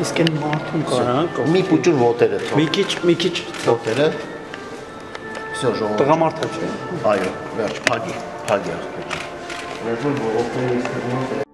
Իսկ այն մարդուն կար, հա, կողմ։ Մի փուճուր ոտերը թող։ Մի քիչ, մի քիչ ոտերը։ Всё, ժողովուրդ։ տղամարդ է, չէ։ Այո, վերջ, փագի, փագի ախպեր։ Վերջում ոտերը իսկ